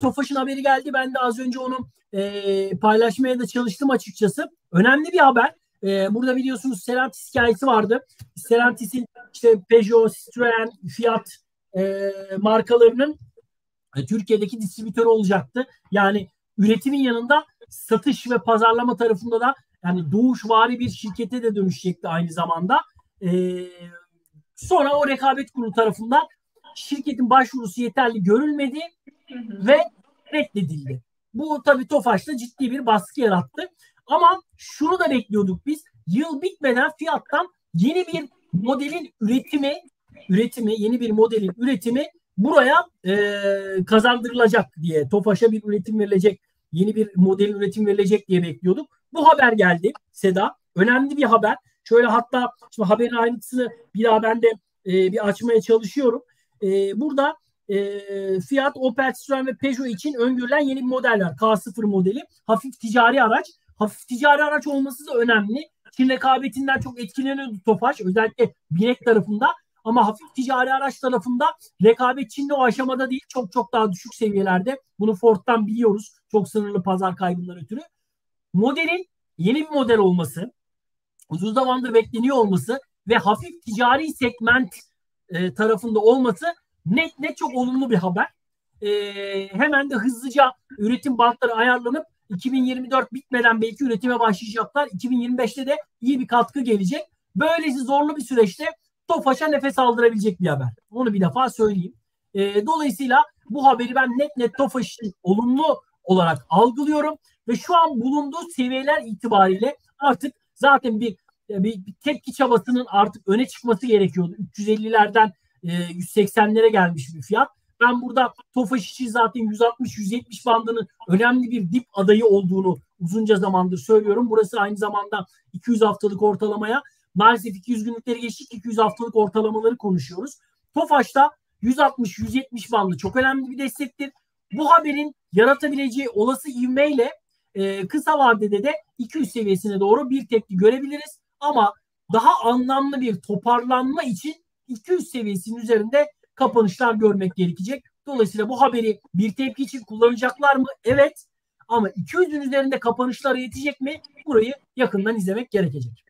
Tofaş'ın haberi geldi. Ben de az önce onu e, paylaşmaya da çalıştım açıkçası. Önemli bir haber. E, burada biliyorsunuz Stellantis hikayesi vardı. Stellantis'in işte Peugeot, Citroen, Fiat e, markalarının e, Türkiye'deki distribütörü olacaktı. Yani üretimin yanında satış ve pazarlama tarafında da yani doğuşvari bir şirkete de dönüşecekti aynı zamanda. E, sonra o rekabet kurulu tarafından şirketin başvurusu yeterli görülmedi ve reddedildi. Bu tabii Tofaş'ta ciddi bir baskı yarattı. Ama şunu da bekliyorduk biz. Yıl bitmeden fiyattan yeni bir modelin üretimi üretimi, yeni bir modelin üretimi buraya e, kazandırılacak diye. Tofaş'a bir üretim verilecek, yeni bir modelin üretim verilecek diye bekliyorduk. Bu haber geldi Seda. Önemli bir haber. Şöyle hatta şimdi haberin ayrıntısını bir daha ben de e, bir açmaya çalışıyorum. E, burada e, Fiat, Opel, Citroen ve Peugeot için öngörülen yeni bir modeller. K0 modeli. Hafif ticari araç. Hafif ticari araç olması da önemli. Çin rekabetinden çok etkileniyordu Tofaş. Özellikle binek tarafında. Ama hafif ticari araç tarafında rekabet Çin'de o aşamada değil. Çok çok daha düşük seviyelerde. Bunu Ford'dan biliyoruz. Çok sınırlı pazar kaybından ötürü. Modelin yeni bir model olması, uzun zamandır bekleniyor olması ve hafif ticari segment e, tarafında olması net net çok olumlu bir haber. E, hemen de hızlıca üretim bantları ayarlanıp 2024 bitmeden belki üretime başlayacaklar. 2025'te de iyi bir katkı gelecek. Böylesi zorlu bir süreçte Tofaş'a nefes aldırabilecek bir haber. Onu bir defa söyleyeyim. E, dolayısıyla bu haberi ben net net Tofaş'ın olumlu olarak algılıyorum ve şu an bulunduğu seviyeler itibariyle artık zaten bir bir, bir tepki çabasının artık öne çıkması gerekiyordu. 350'lerden e, 180'lere gelmiş bir fiyat. Ben burada Tofaş için zaten 160-170 bandının önemli bir dip adayı olduğunu uzunca zamandır söylüyorum. Burası aynı zamanda 200 haftalık ortalamaya maalesef 200 günlükleri geçtik 200 haftalık ortalamaları konuşuyoruz. Tofaş'ta 160-170 bandı çok önemli bir destektir. Bu haberin yaratabileceği olası ivmeyle e, kısa vadede de 200 seviyesine doğru bir tepki görebiliriz. Ama daha anlamlı bir toparlanma için 200 seviyesinin üzerinde kapanışlar görmek gerekecek. Dolayısıyla bu haberi bir tepki için kullanacaklar mı? Evet. Ama 200'ün üzerinde kapanışlar yetecek mi? Burayı yakından izlemek gerekecek.